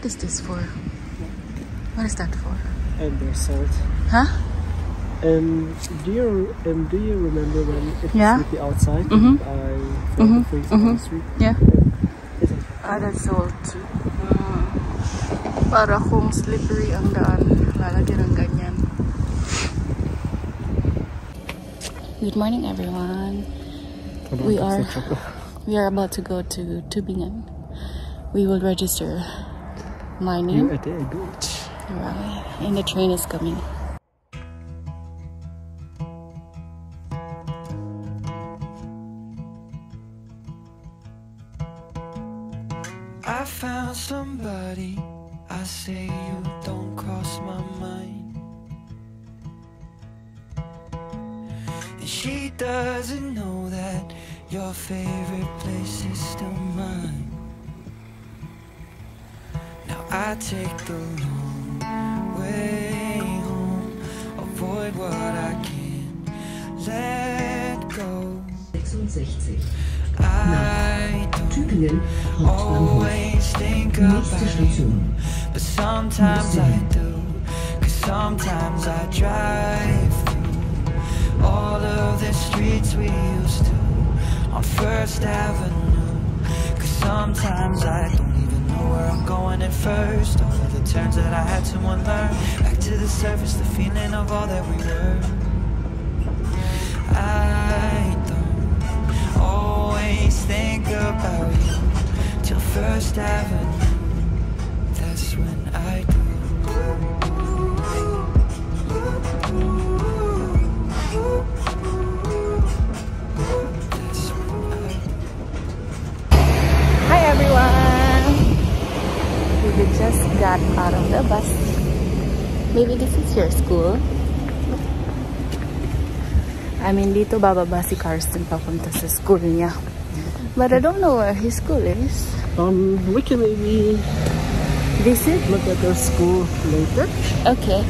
What is this for? What is that for? And there's salt. Huh? Um, do you um, do you remember when it Yeah. was the outside? Mhm. I felt Mhm, the freeze mhm. on the street. Yeah. Ah, salt too. Mm. Para kung slippery ang daan, lalagyan ng ganyan. Good morning, everyone. We are we are about to go to Tübingen. We will register my You name. at the good. Right. And the train is coming. But sometimes I do, cause sometimes I drive through all of the streets we used to on First Avenue. Cause sometimes I don't even know where I'm going at first. All of the turns that I had to unlearn. Back to the surface, the feeling of all that we were. I don't always think about you till First Avenue. That's when I do. That's when I Hi everyone! We just got out of the bus. Maybe this is your school. I mean, dito bababa si Carsten papunta sa school niya. But I don't know where his school is. Um, we can maybe Visit? look at their school later. Okay.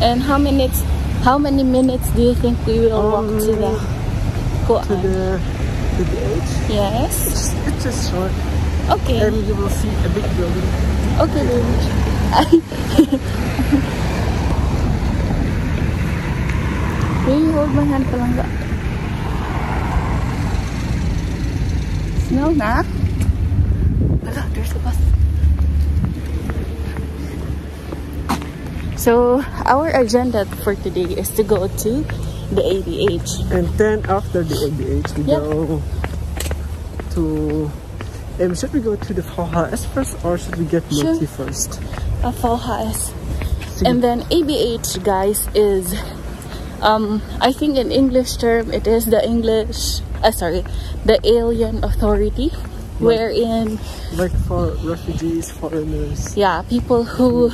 And how minutes? How many minutes do you think we will walk to the Um, To the to the edge. Yes. It's, it's just short, Okay. and you will see a big building. Okay, baby. Will you hold my hand palangga? Snow na? Hala, there's the bus. So, our agenda for today is to go to the ABH. And then after the ABH, we Yep. go to. Um, should we go to the VHS first, or should we get Sure. Multi first? A full house. And then ABH, guys, is um I think in English term it is the English uh, sorry, the alien authority wherein Like for refugees, foreigners. yeah, people who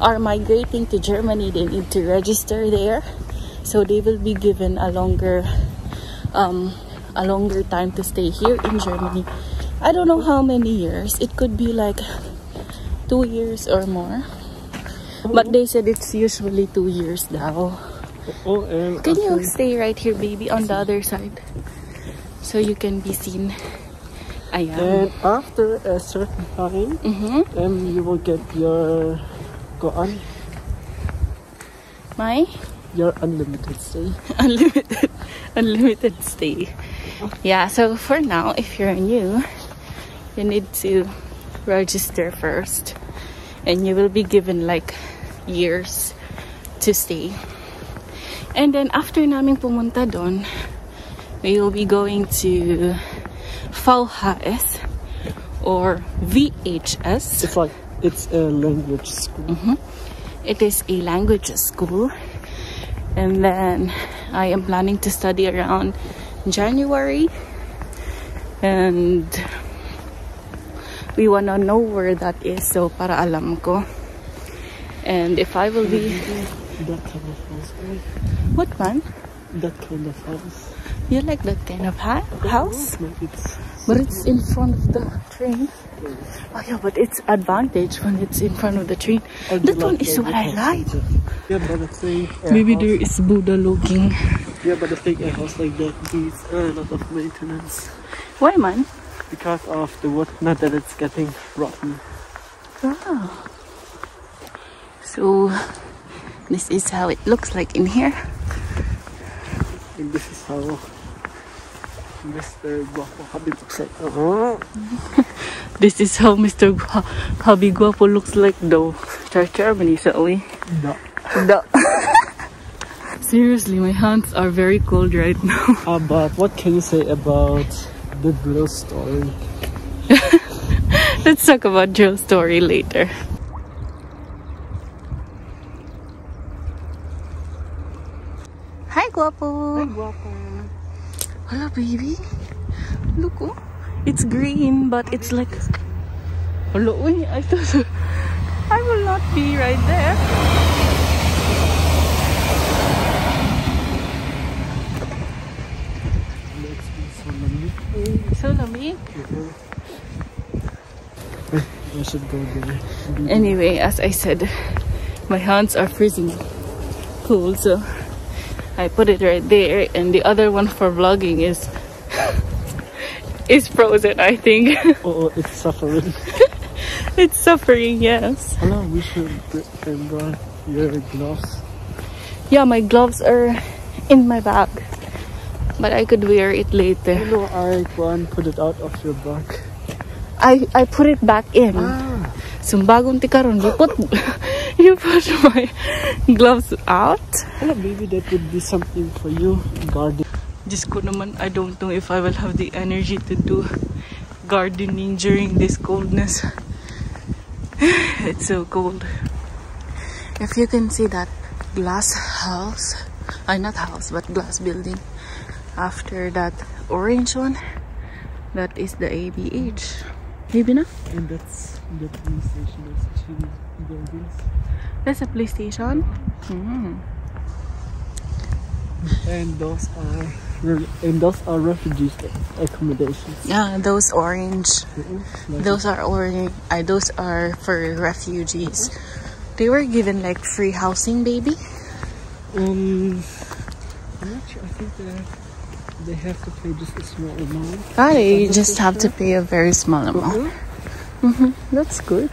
are migrating to Germany they need to register there. So they will be given a longer um a longer time to stay here in Germany. I don't know how many years. It could be like 2 years or more. But they said it's usually 2 years now. Oh, um, Can you stay right here, baby, on the other side? So you can be seen. Ayan. And after a certain time, Mm-hmm. um, you will get your go on My your unlimited stay. unlimited, unlimited stay. Yeah, so for now, if you're new, you need to register first. And you will be given like years to stay. And then after namin pumunta doon, we will be going to VHS or VHS. It's like it's a language school. Mm-hmm. It is a language school. And then I am planning to study around January. And we wanna know where that is so para alam ko. And if I will be That kind of house, right? what man? That kind of house. You like that kind of house? But it's in front of the train. Oh yeah, but it's advantage when it's in front of the train. That one is what I like. Yeah, but the thing. Maybe there is Buddha looking. Yeah, but the thing a house like that needs a lot of maintenance Why man? because of the wood. Not that it's getting rotten. Ah. So this is how it looks like in here. And this is how Mr. Guapo Habib looks like. Uh-huh. This is how Mr. Gua- Hubby Guapo looks like though. Char Germany, so we. No. No. Seriously, my hands are very cold right now. Uh, but what can you say about the real story? Let's talk about Joe's story later. Hi, Guapo. Guapo. Hello, baby. Look, oh. It's green, but it's like. Hello, I thought I will not be right there. Let's be so many. So lamig. I should go there. Anyway, as I said, my hands are freezing cold, so I put it right there, and the other one for vlogging is is frozen. I think Oh, it's suffering. it's suffering. Yes. Hello, we should bring your gloves. Yeah, my gloves are in my bag, but I could wear it later. You know, I and put it out of your bag. I I put it back in. Ah, So bagong tikaron, put you put my gloves out. hello, maybe that would be something for you, garden. Just ko naman, I don't know if I will have the energy to do gardening during this coldness. it's so cold. If you can see that glass house, I not house, but glass building after that orange one, that is the ABH. Maybe na? And that's the police station. There's two buildings. That's a PlayStation. Hmm. And those are and those are refugees accommodations. Yeah, those orange. Like Those are orange. I those are for refugees. They were given like free housing, baby. Um, I'm not sure. I think they they have to pay just a small amount. Ah, you just have to pay a very small amount. Mhm. That's good.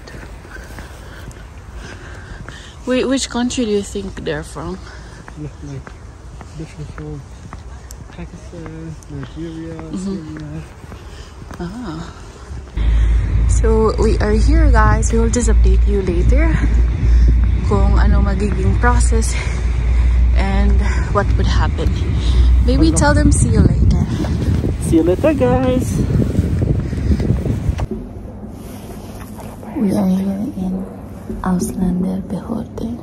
Wait, which country do you think they're from? Yeah, like different from Pakistan, Nigeria, Syria. Ah. So we are here, guys. We will just update you later kung ano magiging process and what would happen. Maybe tell them see you later. See you later, guys. We are here in Ausländerbehörde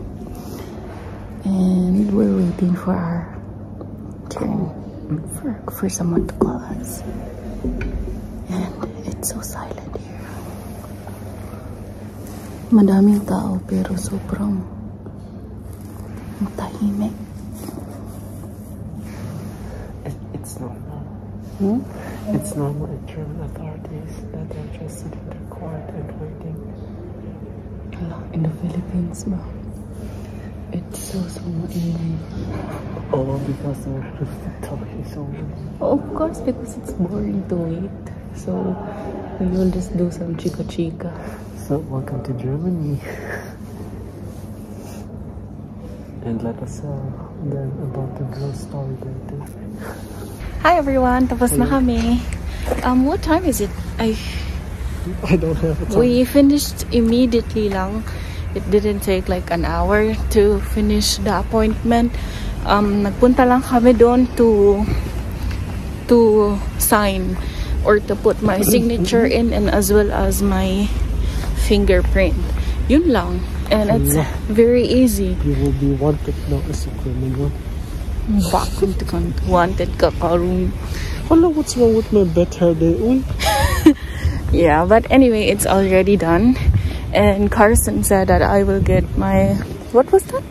and we're waiting for our turn for, for someone to call us. And it's so silent here. Madaming tao pero sobrang tahimik. It, it's normal. Hmm? It's normal in German authorities that they're just sitting there quiet and waiting. In the Philippines, bro. It's so, so maingay. Oh, because they're talking so much. Of course, because it's boring to wait. So, we will just do some chika-chika. So, welcome to Germany. and let us uh, learn about the girl story later. Hi everyone, tapos na kami. Um, what time is it? I I don't have a time. we finished immediately lang. It didn't take like an hour to finish the appointment. Um, nagpunta lang kami doon to to sign or to put my signature in and as well as my fingerprint. Yun lang. And it's Yeah. very easy. You will be wanted now as a criminal. Bakit ka wanted ka karong Hello, what's wrong with my bed hair day? Yeah, but anyway, it's already done. And Carsten said that I will get my what was that?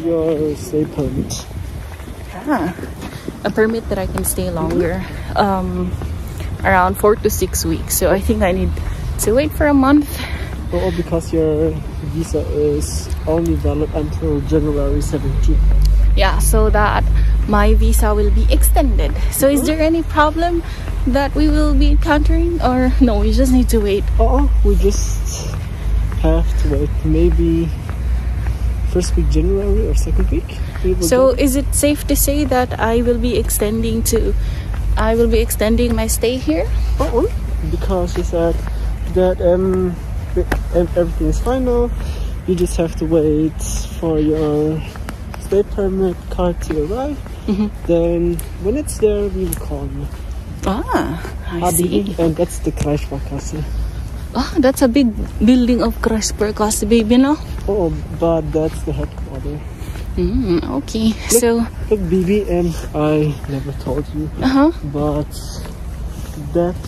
Your stay permit. Ah, a permit that I can stay longer, um, around four to six weeks. So I think I need to wait for a month. Oh, because your visa is only valid until January 17th. Yeah, so that my visa will be extended. So is there any problem that we will be encountering, or no? We just need to wait. Oh, we just have to wait maybe first week January or second week. We So go. is it safe to say that I will be extending to I will be extending my stay here? Oh, oh, because he said that um everything is final. You just have to wait for your stay permit card to arrive. Mhm. Then when it's there, we will call you. Ah, I see. And that's the Kreissparkasse. Oh, that's a big building of Kreissparkasse, baby, no? Oh, but that's the headquarters. Mm, okay. So, Look, and I never told you, uh-huh. but that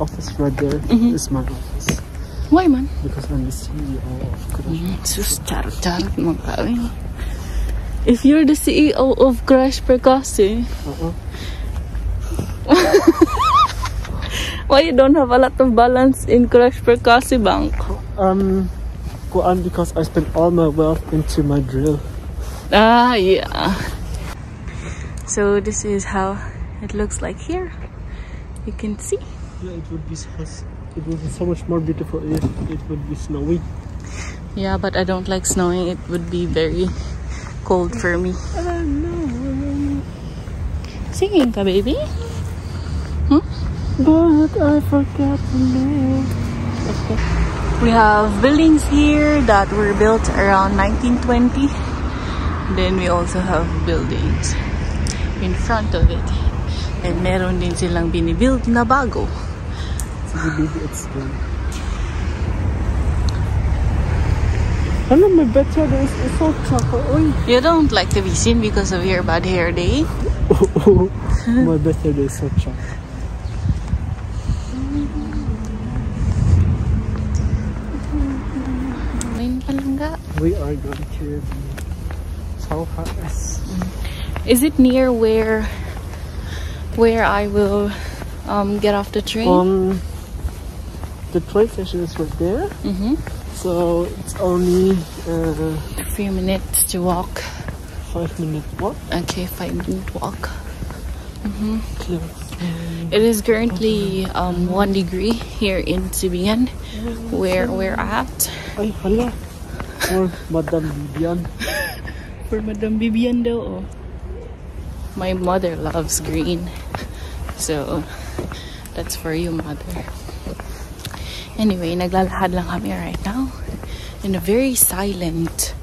office right there is Mhm. my office Why man? because I'm the CEO of. Sus, charot-charot mo pa, eh. If you're the CEO of Kreissparkasse, eh, Uh-uh. why you don't have a lot of balance in Kreissparkasse Bank? Um, go on because I spent all my wealth into my drill. Ah, yeah. So this is how it looks like here. You can see. Yeah, it would be so, it would be so much more beautiful if it would be snowy. Yeah, but I don't like snowing. It would be very cold for me. Uh, no, Singing ka, baby? but I forgot the name. We have buildings here that were built around 1920. Then we also have buildings in front of it. And meron din silang binibuild na bago. Sige, baby, it's done. Ano, my bedspread is, is so chocolate. You don't like to be seen because of your bad hair day. Oh, my bedspread is so chocolate. We are going to Paris. Is it near where where I will um, get off the train? Um, the train station is right there, mm-hmm. So it's only uh, A few minutes to walk. five minute walk. Okay, five minute walk. Close. It is currently um, one degree here in Sibian, where we're at. Ay, hala. For Madam Bibian For Madam Bibian daw. oh. My mother loves green. So, that's for you, mother. Anyway, naglalakad lang kami right now in a very silent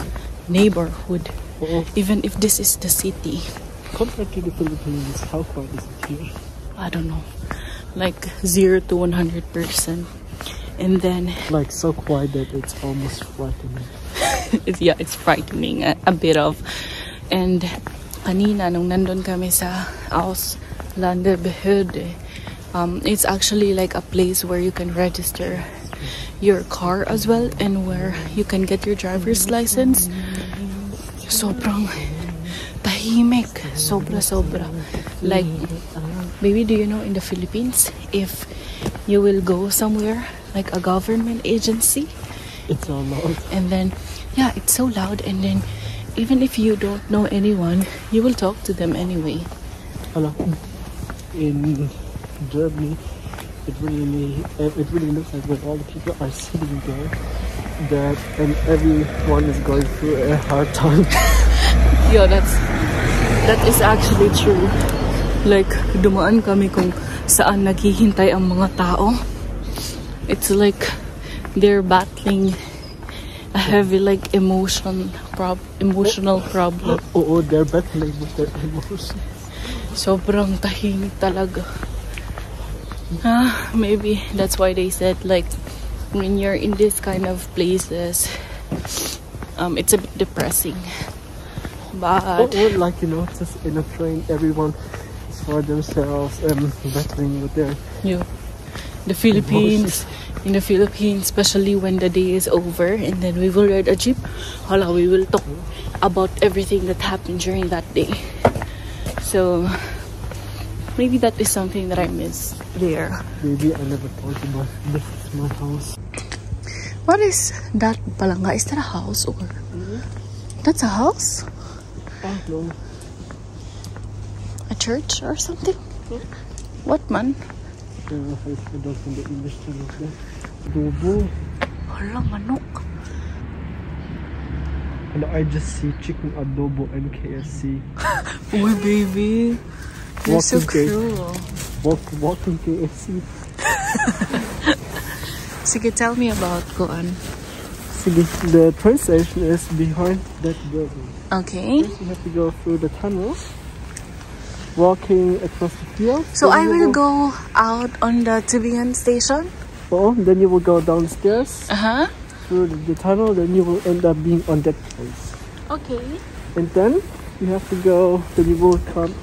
neighborhood. Oo. Even if this is the city. Compared to the Philippines, how far is it here? I don't know. Like 0 to 100%. And then, Like so quiet that it's almost frightening. it's, yeah, it's frightening a, a bit of. And kanina nung nandun kami sa Aus Landebehörde, um, it's actually like a place where you can register your car as well and where you can get your driver's license. Sobrang tahimik. Sobra, sobra. Like, maybe do you know in the Philippines, if you will go somewhere, like a government agency, It's so loud. and then yeah it's so loud and then even if you don't know anyone you will talk to them anyway Hala. In Germany, it really, eh, it really looks like when all the people are sitting there, that and everyone is going through a hard time. yeah that's that is actually true like dumaan kami kung saan naghihintay ang mga tao it's like they're battling a heavy like emotion prob emotional problem Oo, they're battling with their emotions. sobrang tahimik talaga. Ah, maybe that's why they said like when you're in this kind of places, um, it's a bit depressing. But like you know, just in a train, everyone is for themselves, um, battling with their you, the Philippines, in the Philippines, especially when the day is over, and then we will ride a jeep. Hala, we will talk about everything that happened during that day. So maybe that is something that I miss there. Maybe I never told you, but this is my house. What is that palanga? Is that a house or that's a house? No, A church or something? What man? I, I don't know the English term of that. Dobo. Hala, manok. And I just see chicken adobo and KFC. Uy, baby. You're so Walking cake. cruel. Walk, walking KFC. Sige, tell me about Kuan. Sige, the train station is behind that building. Okay. First you have to go through the tunnel, walking across the field. So I will go out on the Tübingen station. Oh, then you will go downstairs Uh-huh. through the, the tunnel. Then you will end up being on that place. Okay. And then you have to go. Then you will come.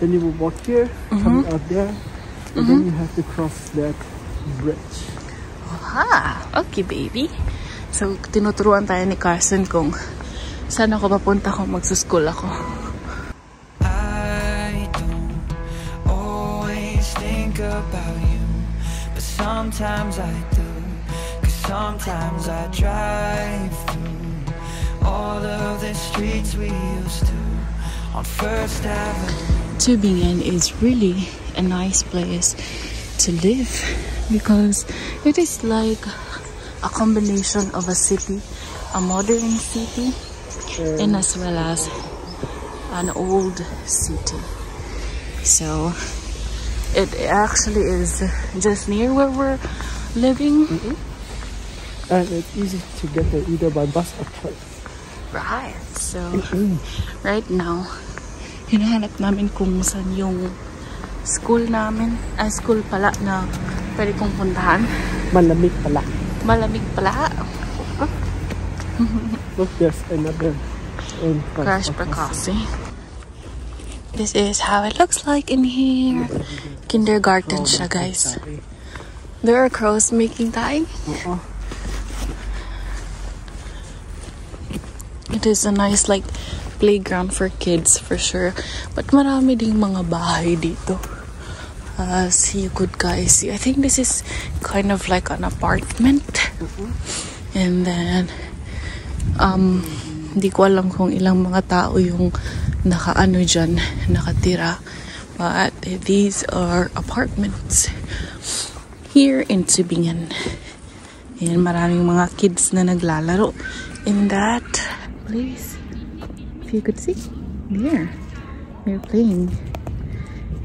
Then you will walk here, come mm-hmm. out there, and then mm-hmm. you have to cross that bridge. Ha, okay baby. So, tinuturuan tayo ni Carsten kung saan ako papunta kung magsuschool ako. I don't always think about you, but sometimes I do. Cause sometimes I drive through all of the streets we used to on First Avenue. Tübingen is really a nice place to live because it is like a combination of a city, a modern city, and as well as an old city. So it actually is just near where we're living. Mm-hmm. And it's easy to get there either by bus or train. Right. So right now, hinahanap namin kung saan yung school namin. Ay, school pala na pwede kong puntahan. Malamig pala. Malamig pala. Look, there's another. Crash Prakasi. This is how it looks like in here. Kindergarten siya, guys. There are crows making time. Uh-uh. It is a nice like playground for kids for sure. But marami ding mga bahay dito. As you could guys see. I think this is kind of like an apartment. And then um hindi ko alam kung ilang mga tao yung nakaano dyan, nakatira. But these are apartments here in Tübingen. Ayan, maraming mga kids na naglalaro in that place. You could see, there. They're playing.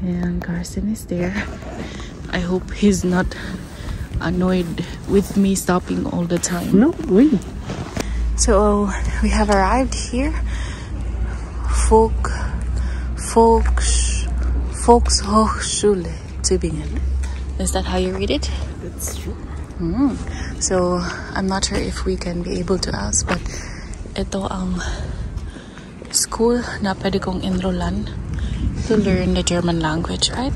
And Carsten is there. I hope he's not annoyed with me stopping all the time. No, really. So we have arrived here. Folk, Volks, Volkshochschule Tübingen. Is that how you read it? That's true. Mm. So I'm not sure if we can be able to ask, but ito ang school na pwede kong enrollan to learn the German language, right?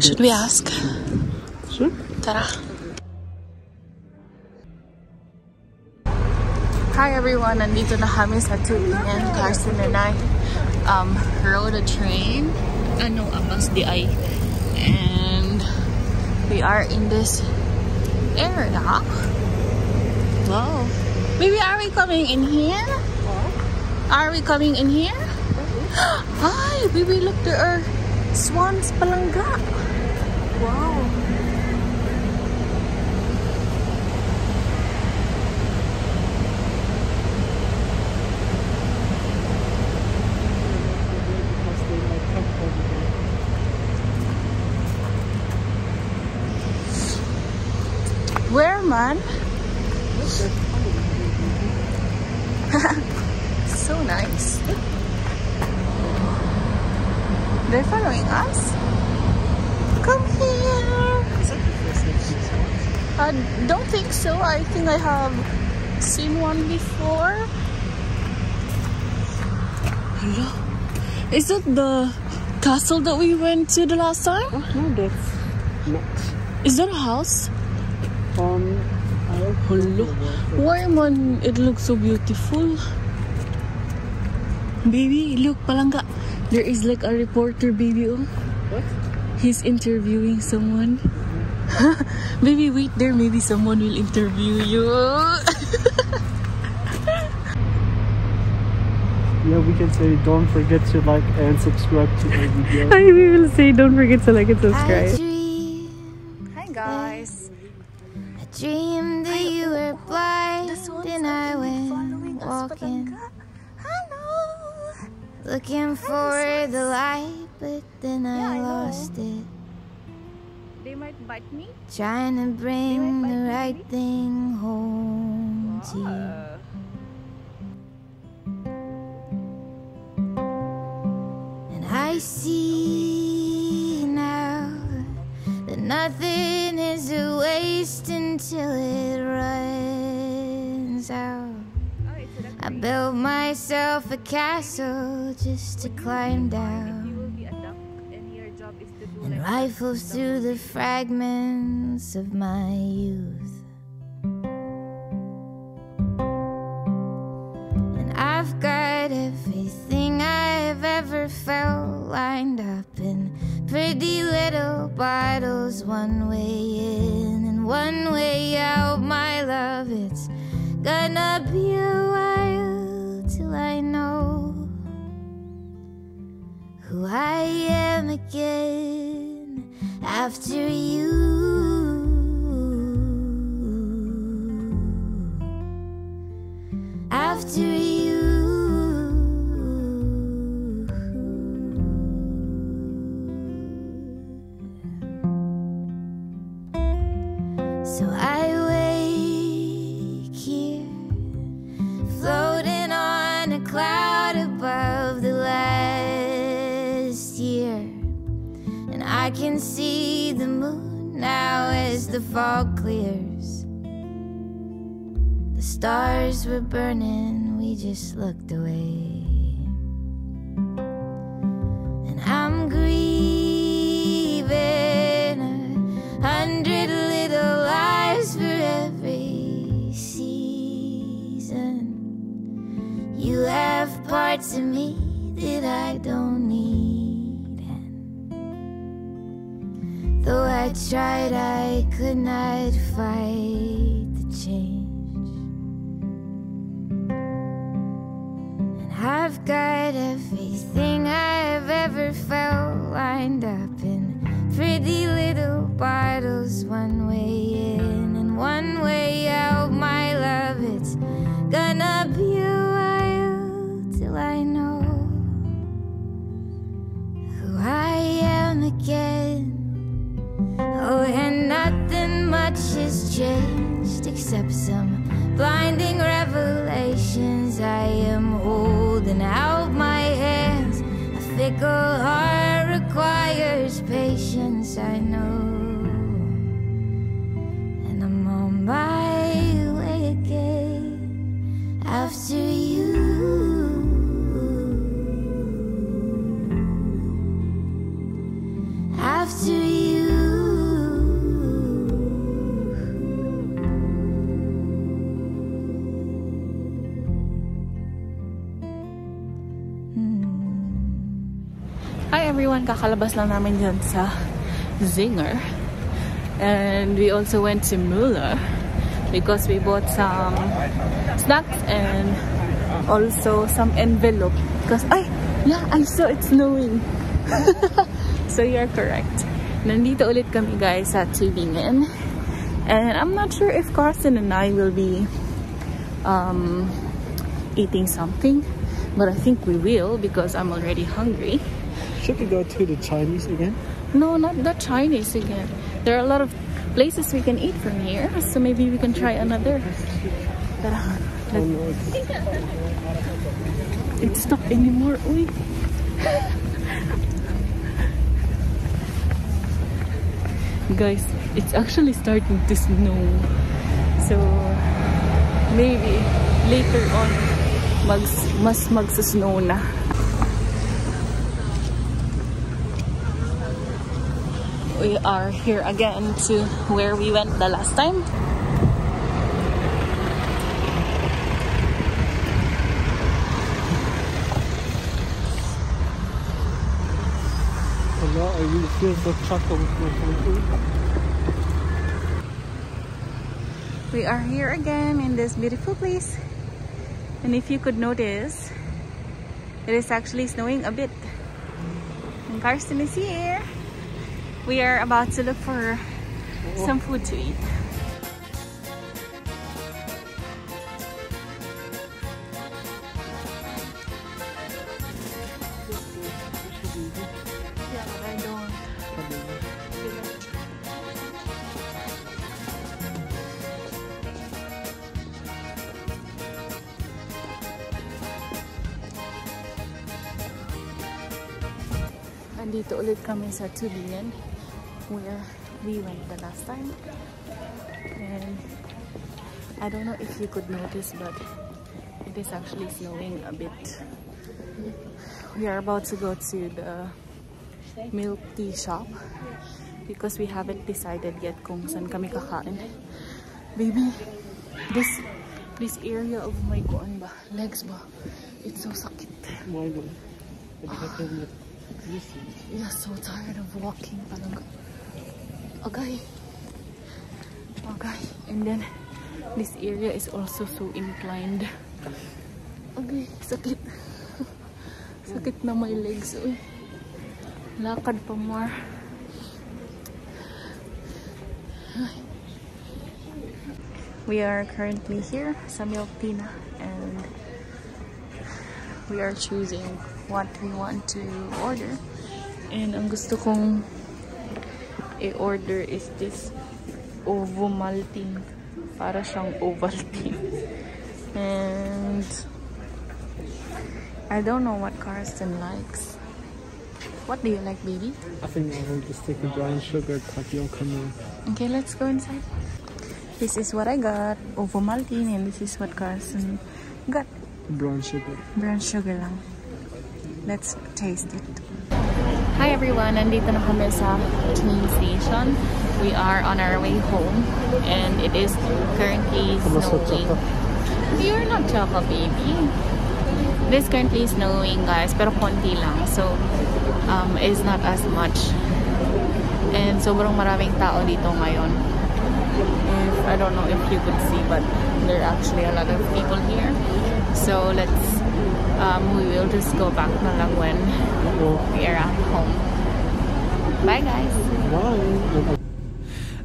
Should we ask? Sure. Tara. Hi everyone, nandito na kami sa Tübingen. Carsten and I um, rode a train. Ano, a bus di ay. And we are in this area. Wow. Baby, are we coming in here? Are we coming in here? Mm-hmm. Hi, we baby, look, there are swans palangga. Wow. Because they like come over there. Where, man? so nice. They're following us? Come here. I don't think so. I think I have seen one before. Hello? Is that the castle that we went to the last time? Oh, no, that's not. Is that a house? Um, I Hello. Why man it looks so beautiful? Baby, look, palangga. There is like a reporter, baby. Oh. What? He's interviewing someone. Baby, wait there. Maybe someone will interview you. Yeah, we can say don't forget to like and subscribe to our video. we will say don't forget to like and subscribe. dream, Hi guys. I dream that you were blind and I went walking, Hello. looking for the light, but then I lost it. Might bite me. Trying to bring the right thing home to you. And I see now that nothing is a waste until it runs out. Oh, I built myself a castle just to climb down do through the fragments of my youth. And I've got everything I've ever felt lined up in pretty little bottles, one way in and one way out. My love, it's gonna be a while till I know who I am again after you. After you. Stars were burning, we just looked pretty little bottles, one way in and one way out. My love, it's gonna be a while till I know who I am again. Oh, and nothing much has changed except some blinding revelations. I am holding out my hands. A fickle heart patience, I know. And I'm on my way again after you. Everyone, kakalabas lang namin dyan sa Zinser. And we also went to Müller because we bought some snacks and also some envelope. Because, ay, yeah, I saw it snowing. so you're correct. Nandito ulit kami guys sa Tübingen. And I'm not sure if Carsten and I will be um, eating something. But I think we will because I'm already hungry. Should we go to the Chinese again? No, not the Chinese again. There are a lot of places we can eat from here, so maybe we can try another. It's it's not anymore. Uy. Guys, it's actually starting to snow. So, maybe later on, mags, mas magsa-snow na. We are here again to where we went the last time. No, I really feel the chuckle with my food. We are here again in this beautiful place. And if you could notice, it is actually snowing a bit. And Carsten is here we are about to look for some food to eat. Andito ulit kami sa Tübingen we went the last time. And I don't know if you could notice but it is actually snowing a bit. We are about to go to the milk tea shop because we haven't decided yet kung saan kami kakain. Baby, this this area of my kuan ba, legs ba, it's so sakit. Why? But you have to admit, you see. Yeah, so tired of walking. Agay. Agay. And then, this area is also so inclined. Agay, sakit. sakit na my legs. Uy. Lakad pa more. We are currently here sa Milk Tina and we are choosing what we want to order. And ang gusto kong i-order is this Ovomaltine. Para siyang Ovaltine. And I don't know what Carsten likes. What do you like, baby? I think I will just take a brown sugar tapioca milk. Okay, let's go inside. This is what I got, Ovomaltine, and this is what Carsten got. Brown sugar. Brown sugar lang. Let's taste it. Hi everyone! Nandito na kami sa train station. We are on our way home and it is currently snowing. You're not Choco, baby. It is currently snowing, guys, pero konti lang. So, um, it's not as much. And sobrang maraming tao dito ngayon. If, I don't know if you could see, but there are actually a lot of people here. So, let's, um, we will just go back na lang when we are at home. Bye, guys! Bye!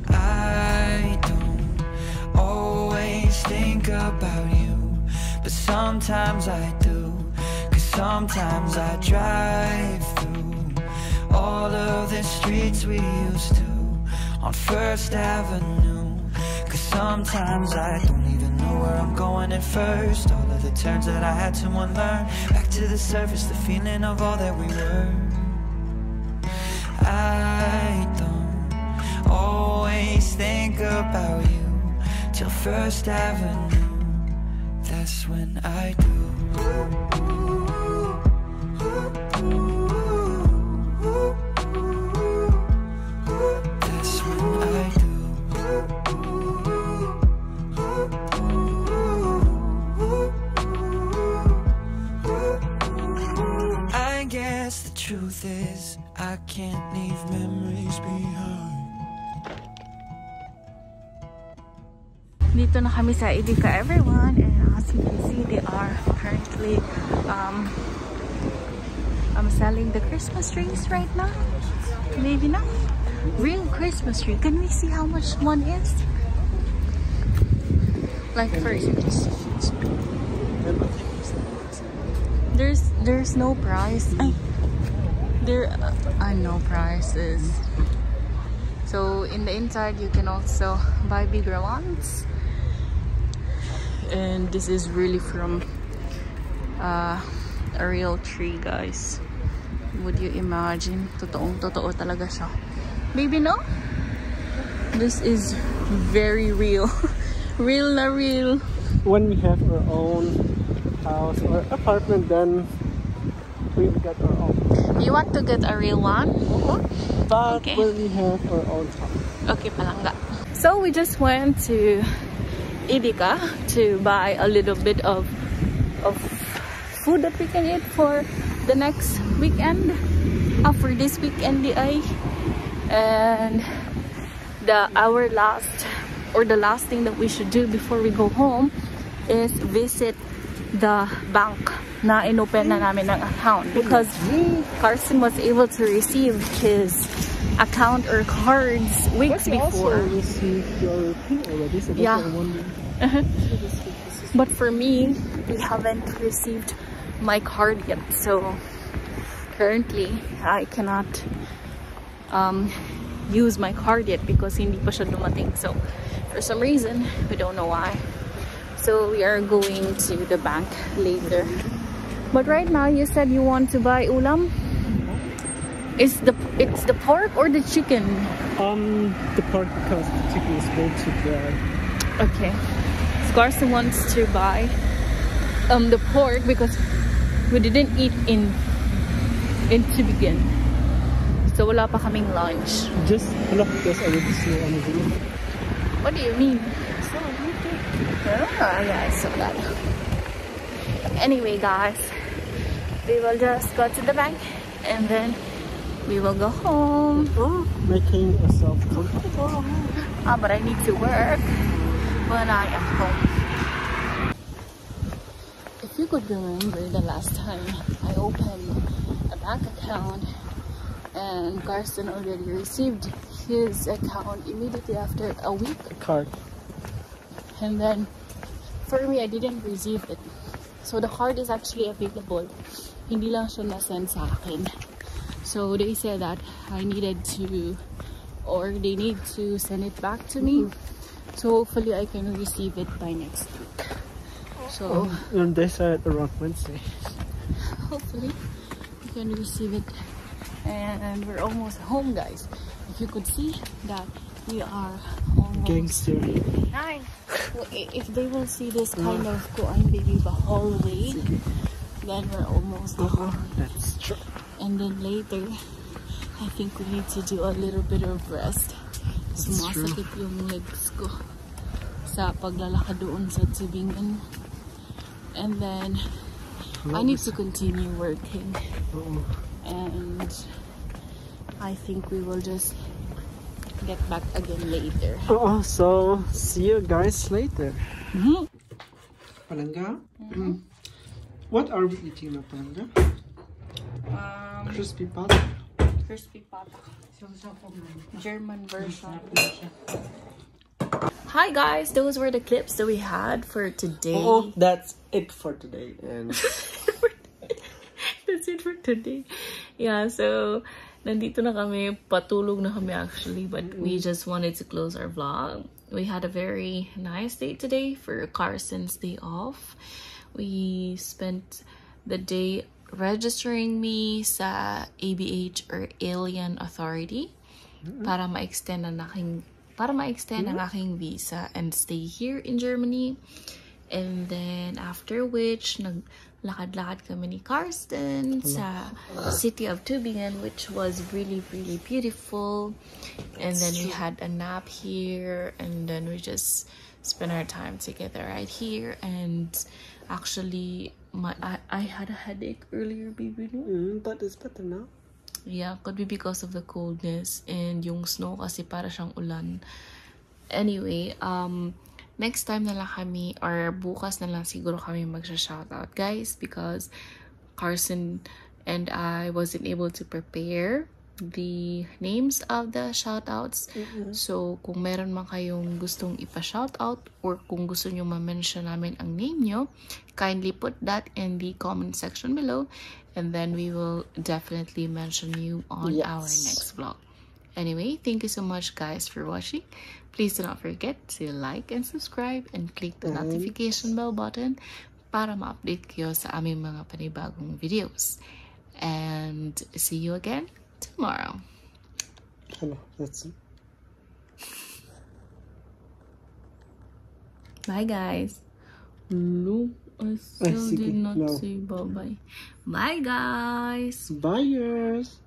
I don't always think about you, but sometimes I do. Cause sometimes I drive through all of the streets we used to on First Avenue. Cause sometimes I don't even know where I'm going at first. All turns that I had to unlearn. Back to the surface, the feeling of all that we were. I don't always think about you till First Avenue. That's when I do. That's truth is I can't leave memories behind. Dito na kami sa Edeka everyone and as you can see they are currently um, um, selling the Christmas trees right now. Maybe not. Real Christmas tree. Can we see how much one is? Like for there's there's no price. Ay, there are no prices. So in the inside you can also buy bigger ones. And this is really from uh, a real tree guys. Would you imagine? Totoong totoo talaga siya. Baby no? This is very real. real na real. When we have our own house or apartment, then we will get our. You want to get a real one? But Okay. when we have our own house. Okay, palangga. So we just went to Edeka to buy a little bit of of food that we can eat for the next weekend. Uh, for this weekend, di. And the our last or the last thing that we should do before we go home is visit the bank na inopen na namin ng account because Carsten was able to receive his account or cards weeks But you also before. received your pin already, so Yeah. I'm. But for me, we haven't received my card yet. So currently, I cannot um, use my card yet because hindi pa siya dumating. So for some reason, we don't know why. So we are going to the bank later. But right now, you said you want to buy ulam? Is the it's the pork or the chicken? Um, the pork because the chicken is way too dry. Okay. Scarson wants to buy um the pork because we didn't eat in in Tübingen. So wala pa kaming lunch. Just look, there's already snow on the. What do you mean? So, okay. Ah, yeah, I saw that. Anyway, guys, we will just go to the bank and then we will go home. Oh, making yourself comfortable. Ah, but I need to work when I am home. If you could remember the last time I opened a bank account and Carsten already received his account immediately after a week Card. and then for me I didn't receive it so the card is actually available hindi lang siya na-send sa akin so they said that I needed to or they need to send it back to me so hopefully I can receive it by next week so Oh, and they said around Wednesday. hopefully we can receive it and we're almost home guys if you could see that we are almost Gangster. Nine. Well, If they will see this kind of kuan baby the whole hallway, then we're almost Uh-huh, that's true. And then later, I think we need to do a little bit of rest. Sumasakit yung legs ko sa paglalakad doon sa Tübingen. And then, I need to continue working. Oo. And I think we will just get back again later. Oo, so see you guys later. Mhm. Palanga? Mm. What are we eating now, Palanga? Um, Crispy pata. crispy pata. German version. Hi guys, those were the clips that we had for today. Oh, that's it for today. And That's it for today. Yeah, so nandito na kami, patulog na kami actually, but we just wanted to close our vlog. We had a very nice day today for Carsten's day off. We spent the day registering me sa ABH or Alien Authority para ma-extend ang aking para ma-extend ang hmm? aking visa and stay here in Germany. And then after which, naglakad-lakad kami ni Carsten sa city of Tübingen, which was really, really beautiful. And then we had a nap here, and then we just spent our time together right here. And actually, my I, I had a headache earlier, baby. No? mm, that is better now. Yeah, could be because of the coldness and yung snow kasi para siyang ulan. Anyway, um, next time na lang kami or bukas na lang siguro kami magsha-shoutout guys because Carson and I wasn't able to prepare the names of the shoutouts. So, kung meron man kayong gustong ipa-shoutout or kung gusto nyo ma-mention namin ang name nyo, kindly put that in the comment section below and then we will definitely mention you on our Yes. next vlog. Anyway, thank you so much guys for watching. Please do not forget to like and subscribe and click the notification bell button para ma-update kayo sa aming mga panibagong videos. And see you again tomorrow. Hello, that's it. Bye guys. Look, I still sige, did not no. say bye-bye. Bye guys. Buyers.